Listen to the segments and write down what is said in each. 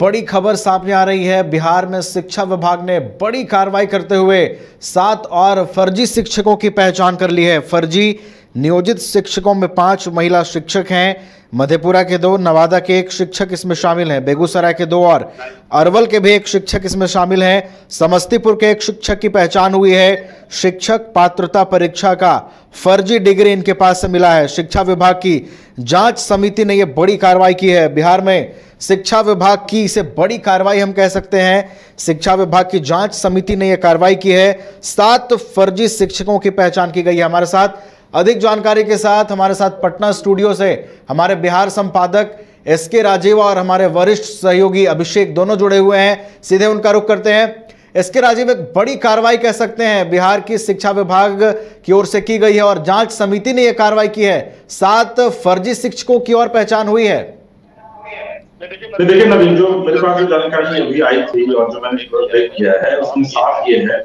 बड़ी खबर सामने आ रही है। बिहार में शिक्षा विभाग ने बड़ी कार्रवाई करते हुए सात और फर्जी शिक्षकों की पहचान कर ली है। फर्जी नियोजित शिक्षकों में पाँच महिला शिक्षक हैं। मधेपुरा के दो, नवादा के एक शिक्षक इसमें शामिल हैं। बेगूसराय के दो और अरवल के भी एक शिक्षक इसमें शामिल हैं। समस्तीपुर के एक शिक्षक की पहचान हुई है। शिक्षक पात्रता परीक्षा का फर्जी डिग्री इनके पास से मिला है। शिक्षा विभाग की जाँच समिति ने यह बड़ी कार्रवाई की है। बिहार में शिक्षा विभाग की इसे बड़ी कार्रवाई हम कह सकते हैं। शिक्षा विभाग की जाँच समिति ने यह कार्रवाई की है। सात फर्जी शिक्षकों की पहचान की गई है हमारे साथ। अधिक जानकारी के साथ हमारे साथ पटना स्टूडियो से हमारे बिहार संपादक एस के राजीव और हमारे वरिष्ठ सहयोगी अभिषेक दोनों जुड़े हुए हैं। सीधे उनका रुख करते हैं। एस के राजीव, एक बड़ी कार्रवाई कह सकते हैं। बिहार की शिक्षा विभाग की ओर से की गई है और जाँच समिति ने यह कार्रवाई की है। सात फर्जी शिक्षकों की और पहचान हुई है। देखिए नवीन जो मेरे पास जो जानकारी अभी आई थी और जो मैंने एक किया है उसमें साफ़ ये है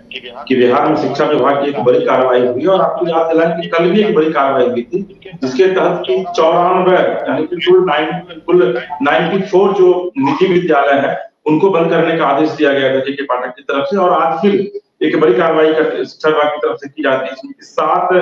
कि बिहार में शिक्षा विभाग की एक बड़ी कार्रवाई हुई और आपको याद दिलाएँ कि कल भी एक बड़ी कार्रवाई हुई थी जिसके तहत की चौरानवे यानी कि कुल नाइन कुल नाइन्टी फोर जो निजी विद्यालय है उनको बंद करने का आदेश दिया गया था के पाठक की तरफ़ से और आज फिर एक बड़ी कार्रवाई शिक्षा विभाग की तरफ़ से की जाती है इसमें सात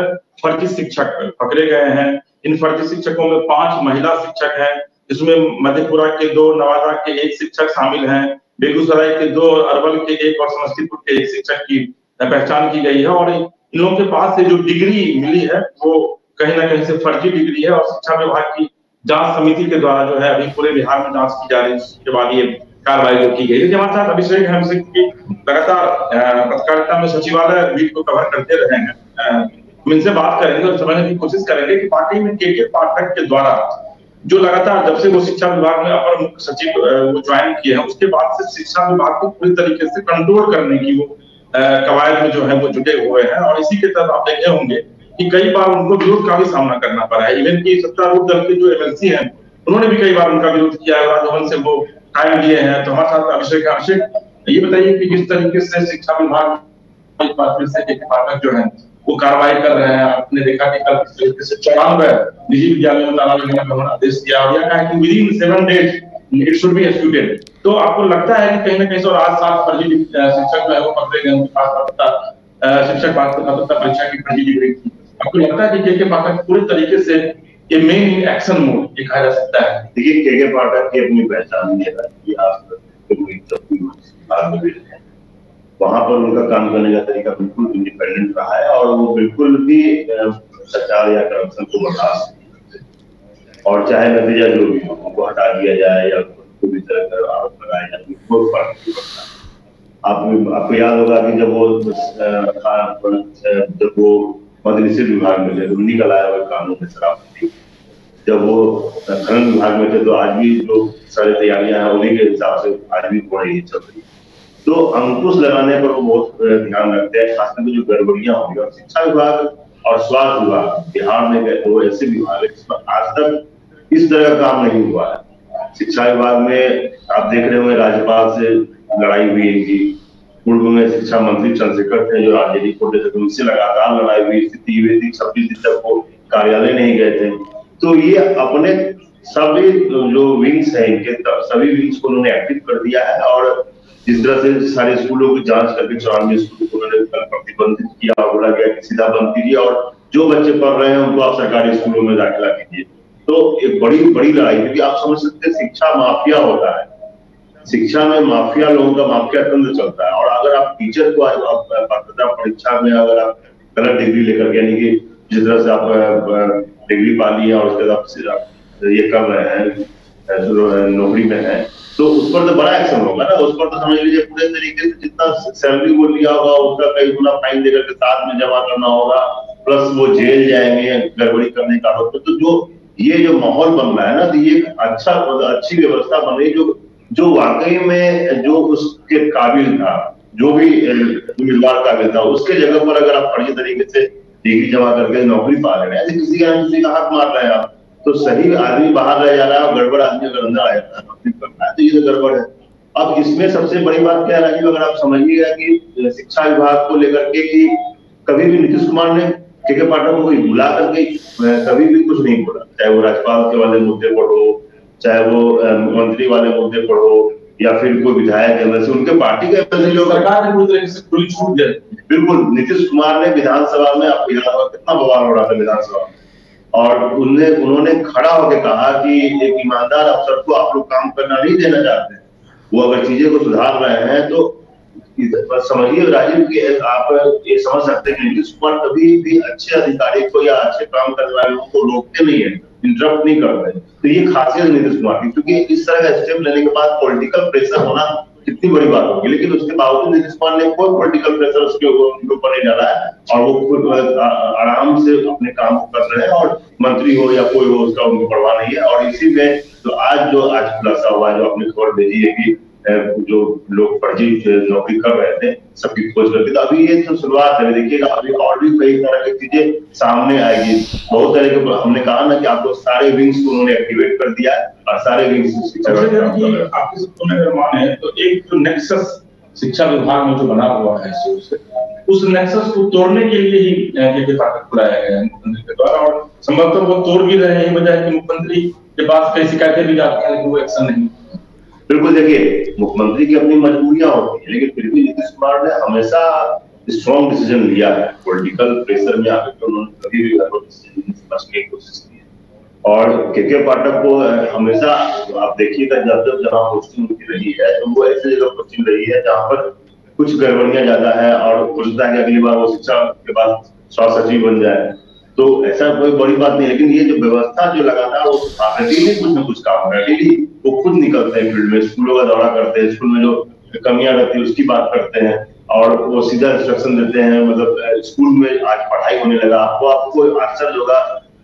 फर्जी शिक्षक पकड़े गए हैं। इन फर्जी शिक्षकों में पाँच महिला शिक्षक हैं इसमें मधेपुरा के दो, नवादा के एक शिक्षक शामिल हैं। बेगूसराय के दो अरवल के एक और समस्तीपुर के एक शिक्षक की पहचान की गई है। और इन लोगों के पास से जो डिग्री मिली है, वो कहीं ना कहीं से फर्जी डिग्री है और शिक्षा विभाग की जाँच समिति के द्वारा जो है अभी पूरे बिहार में जाँच की जा रही है, उसके बाद ये कार्रवाई जो की गई है। हमारे साथ अभिषेक है हमसे लगातार पत्रकारिता में सचिवालय वीट को कवर करते रहे हैं। हम इनसे बात करेंगे और समझने की कोशिश करेंगे कि पार्टी में के के पाठक के द्वारा जो लगातार जब से वो शिक्षा विभाग में अपर मुख्य सचिव वो ज्वाइन किए हैं, उसके बाद से शिक्षा विभाग को पूरी तरीके से कंट्रोल करने की वो कवायद में जो है वो जुटे हुए हैं और इसी के तहत आप देखे होंगे कि कई बार उनको विरोध का भी सामना करना पड़ा है। इवन की सत्तारूढ़ दल के जो एमएलसी हैं, उन्होंने भी कई बार उनका विरोध किया है। राजभवन से वो टाइम लिए हैं तो हमारे साथ अभिषेक अभिषेक, ये बताइए कि किस तरीके से शिक्षा विभाग जो है वो कार्रवाई कर रहे हैं। आपने देखा कि कल किस तरीके से चौरानवे निजी विद्यालयों में ताला लगाने का आदेश दिया और यह कहा कि within seven days it should be executed तो आपको लगता है कि कहीं ना कहीं से आज सात फर्जी शिक्षक जो है वो पकड़े गए उनके पास पात्रता शिक्षक पात्रता परीक्षा की फर्जी डिग्री थी आपको लगता है कि के के पाठक पूरे तरीके से ये मेन एक्शन मोड ये कहा जा सकता है? देखिए, के के पाठक की अपनी पहचान ये है कि आप वहाँ पर उनका काम करने का तरीका बिल्कुल इंडिपेंडेंट रहा है और वो बिल्कुल भी भ्रष्टाचार या करप्शन को बर्दाश्त नहीं और चाहे नतीजा जो भी हो, उनको हटा दिया जाए या कोई भी तरह का आरोप लगाया जाए कोई फ़र्क नहीं पड़ता। आप आपको याद होगा कि जब वो जब वो मदरसे विभाग में थे उन्हीं का लाया हुआ कानून में शराब जब वो खनन विभाग में थे तो आज भी जो सारी तैयारियाँ हैं, उन्हीं के हिसाब से आज भी हो रही चल रही है। तो अंकुश लगाने पर वो बहुत ध्यान रखते हैं। खासकर जो गड़बड़ियाँ होंगी, और शिक्षा विभाग और स्वास्थ्य विभाग, बिहार में गए, वो ऐसे विभाग है जिसमें आज तक इस तरह का काम नहीं हुआ है। शिक्षा विभाग में आप देख रहे होंगे, राज्यपाल से लड़ाई हुई इनकी पूर्व में शिक्षा मंत्री चंद्रशेखर थे, जो आरजेडी कोटे थे उनसे लगातार लड़ाई हुई स्थिति हुई थी, छब्बीस दिन तक वो कार्यालय नहीं गए थे। तो ये अपने सभी, जो विंग्स है, इनके सभी विंग्स को उन्होंने एक्टिव कर दिया है, और जिस तरह से सारे स्कूलों की जाँच करके चौरानवे स्कूलों को उन्होंने प्रतिबंधित किया, बोला गया कि सीधा बंद कीजिए और जो बच्चे पढ़ रहे हैं, उनको आप सरकारी स्कूलों में दाखिला कीजिए तो एक बड़ी बड़ी लड़ाई, क्योंकि आप समझ सकते हैं शिक्षा माफिया होता है। शिक्षा में माफिया लोगों का माफिया तंत्र चलता है। और अगर आप टीचर को पात्रता परीक्षा में अगर आप गलत डिग्री लेकर यानी कि जिस तरह से आप डिग्री पा ली है और उसके बाद ये कर रहे हैं नौकरी में है। तो उस पर तो बड़ा एक्शन होगा ना। उस पर तो समझ लीजिए पूरे तरीके से जितना सैलरी वो लिया होगा, उसका कई गुना फाइन देकर के साथ में जमा करना होगा। प्लस वो जेल जाएँगे, गड़बड़ी करने का आरोप तो जो ये जो माहौल बन रहा है ना तो ये अच्छा अच्छी व्यवस्था बन रही जो जो वाकई में जो उसके काबिल था, जो भी उम्मीदवार काबिल था, उसके जगह पर अगर आप फर्जी तरीके से डिग्री जमा करके नौकरी पा रहे हैं किसी का किसी का हाथ मार रहे हैं आप। तो सही आदमी बाहर रह जा रहा है और गड़बड़ आदमी अगर अंदर आ जाता है तो ये तो गड़बड़ है। अब इसमें सबसे बड़ी बात क्या है अगर आप समझिएगा कि शिक्षा विभाग को लेकर के कि कभी भी नीतीश कुमार ने के के पाठक को बुला करके कभी भी कुछ नहीं बोला। चाहे वो राज्यपाल के वाले मुद्दे पर हो चाहे वो मंत्री वाले मुद्दे पर हो या फिर कोई विधायक एमएलसी उनके पार्टी के बिल्कुल नीतीश कुमार ने विधानसभा में आप विधानसभा कितना बवाल हो रहा था विधानसभा और उनने, उन्होंने खड़ा होकर कहा कि एक ईमानदार अफसर को आप लोग काम करना नहीं देना चाहते। वो अगर चीज़ें को सुधार रहे हैं तो समझिए राजीव की आप ये समझ सकते हैं नीतीश कुमार कभी भी अच्छे अधिकारी को या अच्छे काम करने वाले लोगों को रोकते नहीं है इंटरप्ट नहीं कर रहे तो ये खासियत नीतीश कुमार की, क्योंकि इस तरह का स्टेप लेने के बाद पॉलिटिकल प्रेशर होना कितनी बड़ी बात होगी, लेकिन उसके बावजूद नीतीश कुमार ने कोई पोलिटिकल प्रेशर उसके ऊपर नहीं डाला है। और वो खुद आराम से अपने काम को कर रहे हैं, और मंत्री हो या कोई हो, उसका उनको परवाह नहीं है। और इसी में जो आज जो आज खुलासा हुआ जो आपने खबर भेजी है कि जो लोग फर्जी नौकरी कर रहे थे सबकी खोज करके। तो अभी ये तो शुरुआत है देखिएगा अभी और भी कई तरह की चीज़ें सामने आएगी। बहुत तरह के हमने कहा ना कि आपको सारे विंग्स को उन्होंने एक्टिवेट कर दिया और सारे विंग्स आपके अगर माने तो एक जो नेक्सस शिक्षा विभाग में जो बना हुआ है उस नेक्सस को तोड़ने के लिए ही ये ताकत बुलाया गया है मुख्यमंत्री के द्वारा। और संभवतः वो तोड़ भी रहे हैं बजाय कि मुख्यमंत्री के पास कई शिकायतें भी जाती हैं लेकिन वो एक्शन नहीं। बिल्कुल देखिए, मुख्यमंत्री की अपनी मजबूरियाँ होती है, लेकिन फिर भी नीतीश कुमार ने हमेशा स्ट्रॉन्ग डिसीज़न लिया है। पॉलिटिकल प्रेशर में आकर के उन्होंने कभी भी समझने की कोशिश की और के के पाठक को हमेशा आप देखिएगा जब जब जहाँ पोस्टिंग उनकी रही है तो वो ऐसे जगह पोस्टिंग रही है जहाँ पर कुछ गड़बड़ियाँ ज़्यादा है और हो सकता है कि अगली बार वो शिक्षा के बाद स्वास्थ्य सचिव बन जाए। तो ऐसा कोई बड़ी बात नहीं लेकिन ये जो व्यवस्था जो लगातार वो डेली कुछ ना कुछ काम है डेली वो खुद निकलते हैं फ़ील्ड में। स्कूलों का दौरा करते हैं, स्कूल में जो कमियाँ रहती है, उसकी बात करते हैं, और वो सीधा इंस्ट्रक्शन देते हैं मतलब स्कूल में आज पढ़ाई होने लगा। आपको आपको आश्चर्य होगा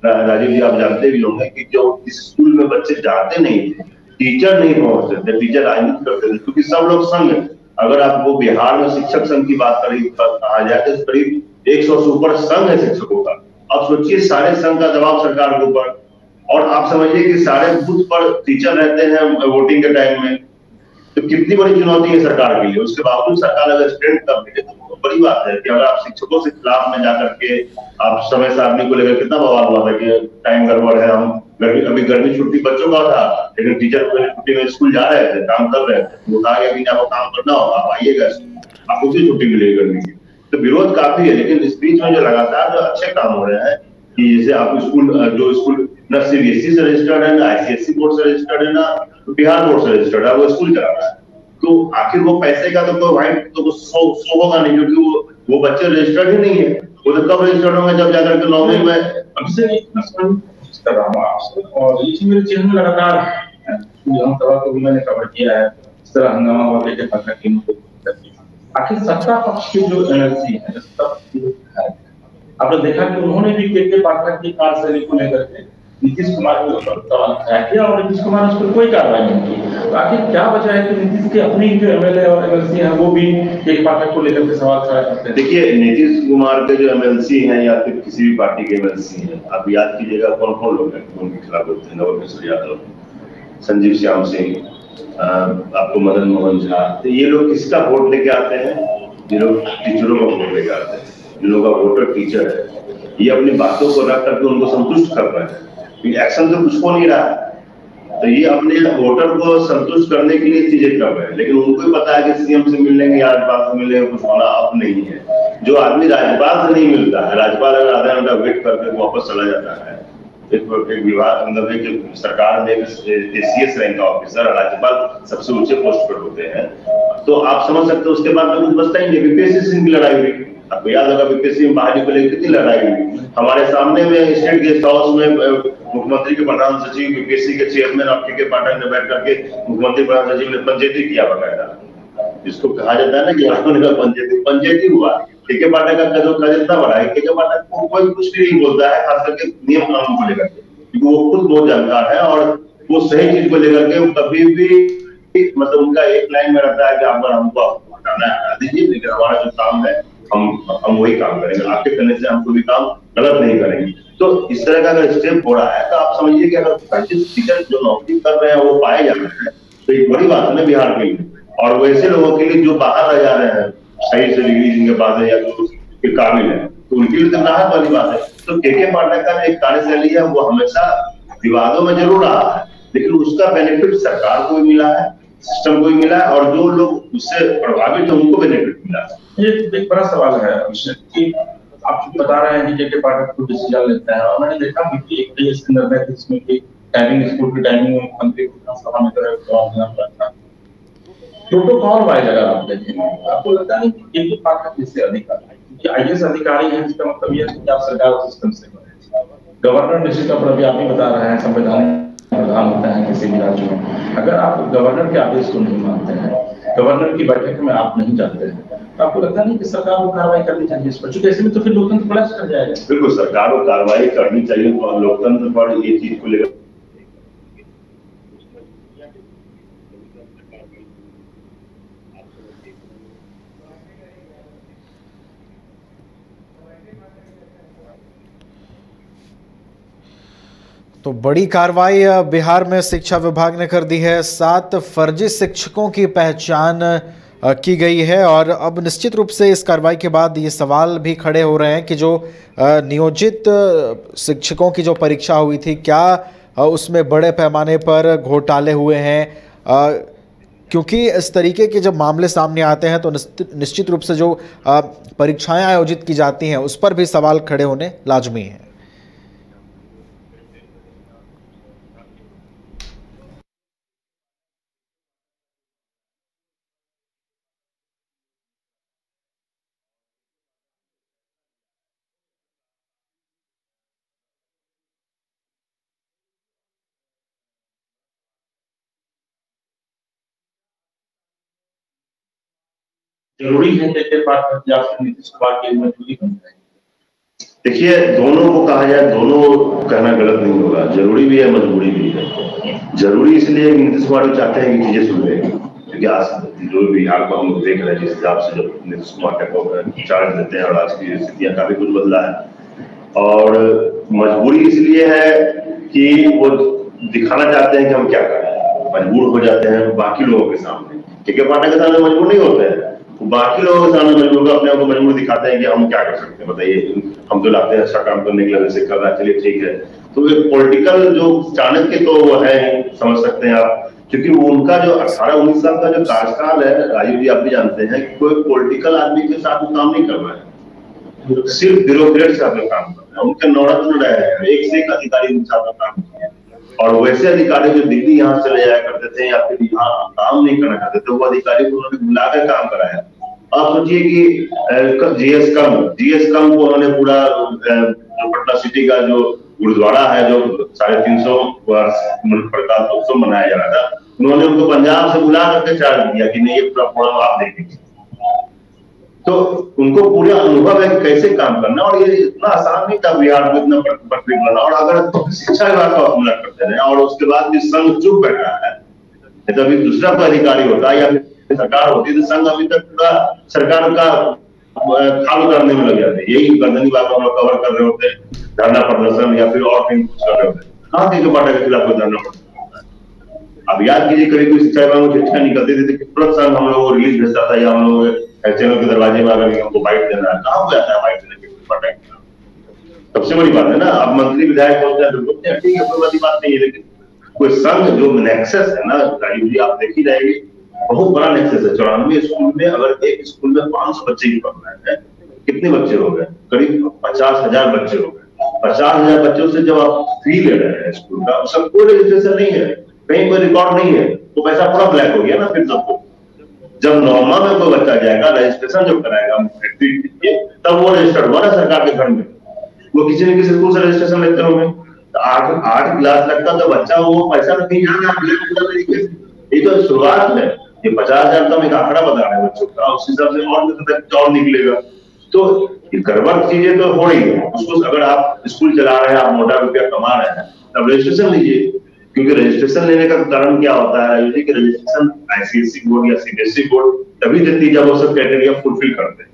राजीव जी, आप जानते भी होंगे कि जो इस स्कूल में बच्चे जाते नहीं, टीचर नहीं पहुँचते थे टीचर राजनीति करते थे, क्योंकि सब लोग संघ अगर आपको बिहार में शिक्षक संघ की बात करी, कहा जाए तो करीब एक सौ से ऊपर संघ है शिक्षकों का। अब सोचिए, सारे संघ का दबाव सरकार के ऊपर। और आप समझिए कि सारे बूथ पर टीचर रहते हैं वोटिंग के टाइम में। तो कितनी बड़ी चुनौती है सरकार के लिए। उसके बावजूद सरकार अगर स्टूडेंट कर मिले तो बड़ी बात है कि अगर आप शिक्षकों से खिलाफ में जाकर के आप समय सारणी को लेकर कितना बवाल हुआ था कि टाइम गड़बड़ है, हम गर्मी, अभी गर्मी छुट्टी बच्चों का था, लेकिन टीचर छुट्टी में स्कूल जा रहे थे, काम कर रहे थे। वो कहा गया कि आपको काम करना होगा, आप आइएगा आपको उसी छुट्टी मिलेगी गर्मी की तो विरोध काफ़ी है लेकिन इस बीच में जो लगातार जो अच्छे काम हो रहे हैं कि जैसे आप स्कूल जो स्कूल न सीबीएसई से रजिस्टर्ड है ना आईसीएसई बोर्ड से रजिस्टर्ड है ना बिहार बोर्ड से रजिस्टर्ड है वो स्कूल चला रहा है। तो आखिर वो पैसे का तो कोई वाइट तो सो, सो होगा नहीं क्योंकि वो वो बच्चे रजिस्टर्ड ही नहीं है। वो तो कब रजिस्टर्ड होंगे जब जाकर के नौवीं में हमसे कर रहा हूँ आपसे और ये मेरे चैनल में लगातार विधानसभा को भी मैंने कवर किया है। इस तरह हंगामा हुआ के पता कीमत आखिर सत्ता पक्ष की जो एनर्जी है। आपने देखा कि उन्होंने भी के पाठक की कार कार्यशैली को लेकर के। नीतीश कुमार के ऊपर सवाल उठाया किया और नीतीश कुमार उस पर कोई कार्रवाई नहीं की। तो आखिर क्या वजह है कि नीतीश के अपनी जो एमएलए और एमएलसी हैं, वो भी एक पाठक को लेकर के सवाल खड़ा करते हैं। देखिए, नीतीश कुमार के जो एमएलसी हैं या फिर किसी भी पार्टी के एमएलसी हैं, आप याद कीजिएगा कौन कौन लोग हैं उनके खिलाफ होते हैं नवल किशोर यादव, संजीव श्याम सिंह आपको मदन मोहन झा तो ये लोग किसका वोट लेके आते हैं? ये लोग टीचरों का वोट लेके आते हैं। जिन लोगों का वोटर टीचर है। ये अपनी बातों को रख करके उनको संतुष्ट कर रहे हैं। एक्शन तो कुछ हो नहीं रहा। तो ये अपने वोटर को संतुष्ट करने के लिए चीज़ें कर रहे हैं। लेकिन उनको भी पता है कि सीएम से मिल लेंगे या राज्यपाल से मिल लेंगे कुछ होना अब नहीं है। जो आदमी राज्यपाल से नहीं मिलता है राज्यपाल अगर आधा घंटा वेट करके वापस चला जाता है एक विभाग मतलब एक सरकार में एसीएस रैंक का ऑफिसर राज्यपाल सबसे ऊँचे पोस्ट पर होते हैं। तो आप समझ सकते हो, उसके बाद तो कुछ बचता ही नहीं। बीपीएससी सिंह की लड़ाई हुई। आपको याद होगा बीपीएससी में बहाली को लेकर कितनी लड़ाई हुई? हमारे सामने में स्टेट गेस्ट हाउस में मुख्यमंत्री के प्रधान सचिव बीपीएससी के चेयरमैन और के पाठक ने बैठ करके मुख्यमंत्री, प्रधान सचिव ने पंचायती किया बकायदा। जिसको कहा जाता है ना कि पंचायती पंचायती हुआ। के पाठक का कदम का इतना बड़ा है के पाठक को कोई कुछ भी नहीं बोलता है, खास करके नियम कानून को लेकर क्योंकि वो खुद बहुत जानकार है और वो सही चीज़ को लेकर के वो कभी भी मतलब उनका एक लाइन में रहता है कि अगर हमको आपको हटाना है, हटा दीजिए लेकिन हमारा जो काम है, हम हम वही काम करेंगे। आपके करने से हम कोई काम गलत नहीं करेंगे। तो इस तरह का अगर स्टेप हो रहा है तो आप समझिए कि अगर टीचर जो नौकरी कर रहे हैं, वो पाए जा रहे हैं तो एक बड़ी बात है बिहार के लिए। और वैसे लोगों के लिए जो बाहर रह जा रहे हैं सही से डिग्री जिनके पास है या तो उसके काबिल है तो उनके लिए तो राहत वाली बात है। तो के के पाठक का एक कार्यशैली है, वो हमेशा विवादों में ज़रूर रहा है, लेकिन उसका बेनिफिट सरकार को भी मिला है सिस्टम को भी मिला है, और जो लोग उससे प्रभावित है, उनको बेनिफिट मिला ये एक बड़ा सवाल है कि आप बता रहे हैं कि जेके पाठक को डिसीज़न लेते हैं, और मैंने देखा कि एक केस के निर्णय थे जिसमें कि टाइमिंग स्कूल की टाइमिंग मुख्यमंत्री सभा में तरह जवाब देना पड़ा था प्रोटोकॉल वाइज अगर आप देखें आपको लगता नहीं कि जेके पाठक इससे अधिक क्योंकि आईएएस अधिकारी हैं इसका मतलब ये है कि आप सरकार सिस्टम से बने गवर्नर निश्चित तौर पर अभी आप ही बता रहे हैं संविधान प्रधान होता है किसी भी राज्य में। अगर आप गवर्नर के आदेश को नहीं मानते हैं गवर्नर की बैठक में आप नहीं जाते हैं तो आपको लगता नहीं कि सरकार को कार्रवाई करनी चाहिए इस पर? चूँकि ऐसे में तो फिर लोकतंत्र कोलैप्स कर जाएगा। बिल्कुल, सरकार को कार्रवाई करनी चाहिए और लोकतंत्र पर ये चीज़ को लेकर तो बड़ी कार्रवाई बिहार में शिक्षा विभाग ने कर दी है। सात फर्जी शिक्षकों की पहचान की गई है और अब निश्चित रूप से इस कार्रवाई के बाद ये सवाल भी खड़े हो रहे हैं कि जो नियोजित शिक्षकों की जो परीक्षा हुई थी, क्या उसमें बड़े पैमाने पर घोटाले हुए हैं? क्योंकि इस तरीके के जब मामले सामने आते हैं तो निश्चित रूप से जो परीक्षाएँ आयोजित की जाती हैं, उस पर भी सवाल खड़े होने लाजमी हैं। ज़रूरी है या फिर नीतीश कुमार की मजबूरी बन जाए देखिए, दोनों को कहा जाए, दोनों कहना गलत नहीं होगा। ज़रूरी भी है, मजबूरी भी है। ज़रूरी इसलिए नीतीश कुमार चाहते हैं कि चीज़ें सुन रहे क्योंकि जो बिहार को हम लोग देख रहे हैं, जिस हिसाब से जब नीतीश कुमार चार्ज देते हैं और आज की स्थितियाँ काफ़ी कुछ बदला है। और मजबूरी इसलिए है कि वो दिखाना चाहते हैं कि हम क्या करें मजबूर हो जाते हैं बाकी लोगों के सामने। क्योंकि पार्टी के सामने मजबूर नहीं होते हैं। बाकी लोगों के सामने मजबूर अपने आप को मजबूर दिखाते हैं कि हम क्या कर सकते हैं। बताइए, हम तो लाते हैं अच्छा काम करने के लिए कर रहा है चलिए ठीक है। तो ये पॉलिटिकल जो चाणक्य तो वो है, समझ सकते हैं आप, क्योंकि उनका जो अठारह, उन्नीस साल का जो कार्यकाल है, राजीव जी आप भी जानते हैं कोई पॉलिटिकल आदमी के साथ काम नहीं कर रहा है। सिर्फ़ ब्यूरोक्रेट से अपने काम कर रहे हैं। उनके नवरत्न रहे हैं। एक से एक अधिकारी उनके साथ काम किया और वैसे अधिकारी जो दिल्ली यहाँ चले जाया करते थे या फिर यहाँ काम नहीं करना चाहते थे, वो अधिकारी को उन्होंने बुलाकर काम कराया। आप सोचिए कि जीएस कम जीएस कम को उन्होंने पूरा जो पटना सिटी का जो गुरुद्वारा है, जो साढ़े तीन सौ प्रकाश उत्सव मनाया जा रहा था, उन्होंने उनको पंजाब से बुला करके चार्ज दिया कि नहीं, ये पूरा फोरम आप देखेंगे। तो उनको पूरा अनुभव है कैसे काम करना, और ये इतना आसान नहीं था बिहार में इतना प्रक्रिया करना और अगर शिक्षा विभाग का हमला करते रहे और उसके बाद भी संघ चुप बैठा है तो अभी दूसरा कोई अधिकारी होता या सरकार होती तो संघ अभी तक पूरा सरकार का खाल उतारने में लग जाते यही गर्दनी बात हम लोग कवर कर रहे होते धरना प्रदर्शन या फिर और कहीं कुछ कर रहे होते कहाँ थे जो पार्टी के खिलाफ धरना अब याद कीजिए कोई शिक्षा विभाग में चिट्ठियाँ निकलती थी तुरंत संघ हम लोग को रिलीज़ भेजता था, या हम लोग चैनल के दरवाजे में अगर हमको बाइट देना है, कहाँ हो जाता है बाइट देने के सबसे बड़ी बात है ना, अब मंत्री विधायक बोलते हैं तो बोलते हैं, ठीक है, कोई बड़ी बात नहीं है, लेकिन कोई संघ जो नेक्सस है ना राजीव जी आप देखी जाएगी। बहुत बड़ा नेक्सस है। चौरानवे स्कूल में अगर एक स्कूल में पाँच बच्चे की पढ़ रहे हैं, कितने बच्चे हो गए? करीब पचास हज़ार बच्चे हो गए। पचास हज़ार बच्चों से जब आप फ़ी ले रहे हैं स्कूल का सब कोई रजिस्ट्रेशन नहीं है। कहीं कोई रिकॉर्ड नहीं है तो पैसा पूरा ब्लैक हो गया ना फिर सबको। जब नॉर्मा में कोई बच्चा जाएगा रजिस्ट्रेशन जब कराएगा फैक्ट्री के लिए तब वो रजिस्टर्ड हुआ ना सरकार के घर में। वो किसी न किसी स्कूल से रजिस्ट्रेशन लेते होंगे। तो आठ आठ क्लास लगता तो बच्चा, वो पैसा तो कहीं जाना ये तो शुरुआत में ये पचास हज़ार हम एक आंकड़ा बता रहे हैं बच्चों का, उस हिसाब से और और निकलेगा। तो गड़बड़ चीज़ें तो हो रही है। उसको अगर आप स्कूल चला रहे हैं, आप मोटा रुपया कमा रहे हैं, तब रजिस्ट्रेशन लीजिए। क्योंकि रजिस्ट्रेशन लेने का कारण क्या होता है? कि रजिस्ट्रेशन आईसीएससी बोर्ड या सीबीएसई बोर्ड तभी देती जब वो सब क्राइटेरिया फुलफिल करते हैं।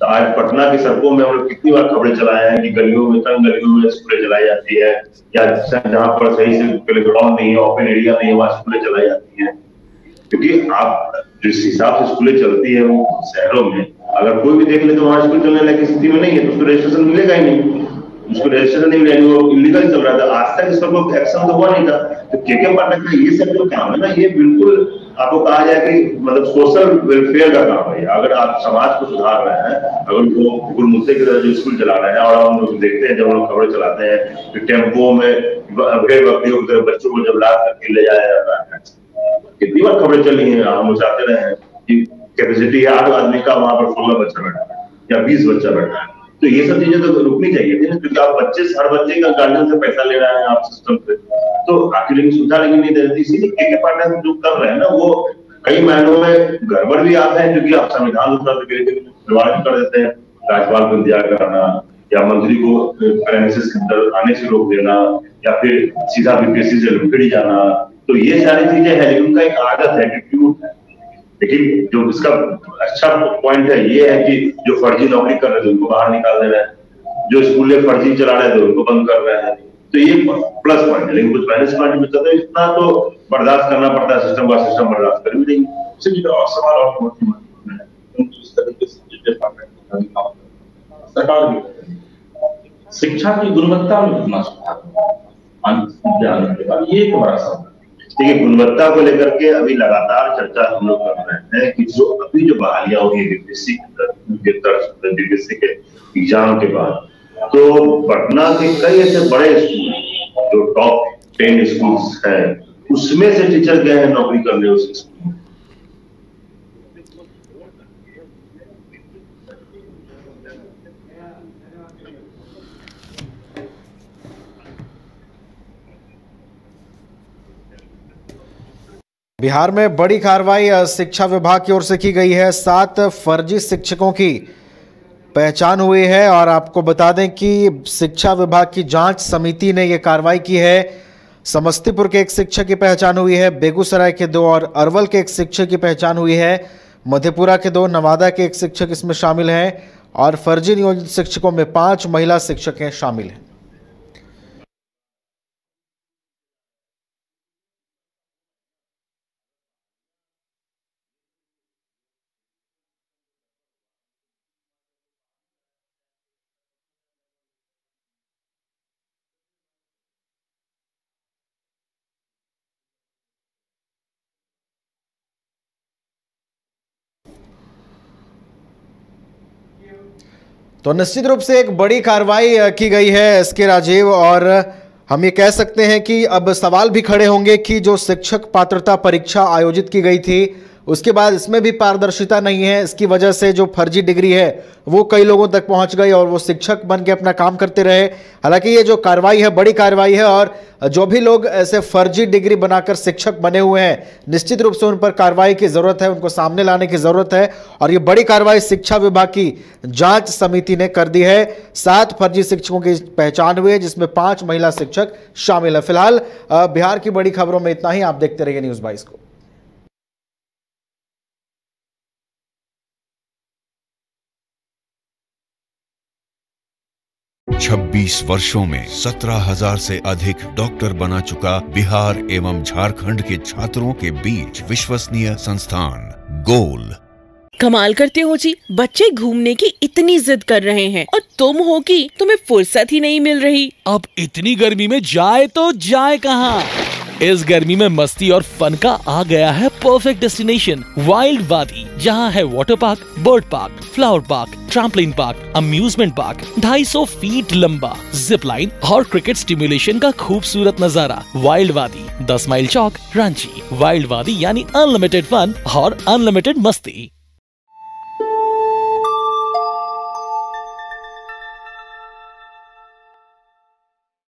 तो आज पटना की सड़कों में हम लोग कितनी बार खबरें चलाए हैं कि गलियों में, तंग गलियों में स्कूलें चलाई जाती है, या जहाँ पर सही से प्ले ग्राउंड नहीं है ओपन एरिया नहीं है, वहाँ स्कूलें चलाई जाती है। क्योंकि आप जिस हिसाब से स्कूलें चलती है वो शहरों में, अगर कोई भी देख ले तो वहाँ स्कूल चलने लायक स्थिति में नहीं है तो उसको रजिस्ट्रेशन मिलेगा ही नहीं। उसको रजिस्ट्रेशन नहीं मिला वो इलीगल चल रहा था, आज तक इस पर कोई एक्शन तो हुआ नहीं था। तो के के पाठक का ये सब जो काम है ना, ये बिल्कुल आपको कहा जाए कि मतलब सोशल वेलफेयर का काम है अगर आप समाज को सुधार रहे हैं, अगर वो गुरमुद्दे की तरह जो स्कूल चला रहे हैं और हम लोग देखते हैं जब हम लोग खबरें चलाते हैं कि टेंपो में भेड़ बकरियों की तरह बच्चों को जब लाद करके ले जाया जाता है। कितनी बार खबरें चली हैं, हम चाहते रहे हैं कि कैपेसिटी है आठ आदमी का वहाँ पर सोलह बच्चा बैठा है या बीस बच्चा बैठा है। तो ये सब चीज़ें तो रुकनी चाहिए थी ना, क्योंकि आप बच्चे, हर बच्चे का गार्जियन से पैसा ले रहे हैं आप सिस्टम से। तो लेकिन सुविधा लेकिन नहीं दे रहे इसीलिए के पार्टनर जो कर रहे हैं ना, वो कई महीनों में गड़बड़ भी आते हैं, क्योंकि आप संविधान निर्माण कर देते हैं। राज्यपाल को इंतज़ार कराना, या मंत्री को प्रेमिसेस के अंदर आने से रोक देना, या फिर सीधा बीपीएससी से लुकड़ी जाना। तो ये सारी चीज़ें है, लेकिन उनका एक आदत है एटीट्यूड है लेकिन जो इसका अच्छा पॉइंट है, ये है कि जो फर्जी नौकरी कर रहे थे उनको बाहर निकाल दे रहे हैं। जो स्कूल फर्जी चला रहे थे उनको बंद कर रहे हैं। तो ये प्लस पॉइंट है, लेकिन कुछ माइनस पॉइंट भी चलते इतना तो बर्दाश्त करना पड़ता है सिस्टम का सिस्टम बर्दाश्त कर भी नहीं सवाल और तरीके से सरकार भी शिक्षा की गुणवत्ता में कितना सुधार ये एक बड़ा सवाल देखिए, गुणवत्ता को लेकर के अभी लगातार चर्चा हम लोग कर रहे हैं कि जो अभी जो बहालियाँ हुई है के एग्ज़ाम के बाद तो पटना के कई ऐसे बड़े स्कूल जो टॉप टेन स्कूल हैं, उसमें से टीचर गए हैं नौकरी करने उस स्कूल बिहार में बड़ी कार्रवाई शिक्षा विभाग की ओर से की गई है। सात फर्जी शिक्षकों की पहचान हुई है और आपको बता दें कि शिक्षा विभाग की जाँच समिति ने यह कार्रवाई की है। समस्तीपुर के एक शिक्षक की पहचान हुई है, बेगूसराय के दो और अरवल के एक शिक्षक की पहचान हुई है, मधेपुरा के दो, नवादा के एक शिक्षक इसमें शामिल हैं और फर्जी नियोजित शिक्षकों में पाँच महिला शिक्षक शामिल हैं। तो निश्चित रूप से एक बड़ी कार्रवाई की गई है एस के राजीव। और हम ये कह सकते हैं कि अब सवाल भी खड़े होंगे कि जो शिक्षक पात्रता परीक्षा आयोजित की गई थी उसके बाद इसमें भी पारदर्शिता नहीं है, इसकी वजह से जो फर्जी डिग्री है, वो कई लोगों तक पहुँच गई और वो शिक्षक बन के अपना काम करते रहे। हालाँकि ये जो कार्रवाई है, बड़ी कार्रवाई है और जो भी लोग ऐसे फर्जी डिग्री बनाकर शिक्षक बने हुए हैं, निश्चित रूप से उन पर कार्रवाई की ज़रूरत है, उनको सामने लाने की ज़रूरत है और ये बड़ी कार्रवाई शिक्षा विभाग की जाँच समिति ने कर दी है। सात फर्जी शिक्षकों की पहचान हुई है, जिसमें पाँच महिला शिक्षक शामिल है। फ़िलहाल बिहार की बड़ी खबरों में इतना ही। आप देखते रहिए न्यूज़ बाईस को। 26 वर्षों में 17,000 से अधिक डॉक्टर बना चुका बिहार एवं झारखंड के छात्रों के बीच विश्वसनीय संस्थान गोल। कमाल करते हो जी। बच्चे घूमने की इतनी जिद कर रहे हैं और तुम हो कि तुम्हें फुर्सत ही नहीं मिल रही। अब इतनी गर्मी में जाए तो जाए कहाँ? इस गर्मी में मस्ती और फन का आ गया है परफेक्ट डेस्टिनेशन वाइल्ड वादी जहाँ है water park bird park flower park trampoline park amusement park 250 feet लंबा जिप लाइन और क्रिकेट स्टिमुलेशन का खूबसूरत नज़ारा वाइल्ड वादी दस माइल चौक, रांची। वाइल्ड वादी यानी अनलिमिटेड फन और अनलिमिटेड मस्ती।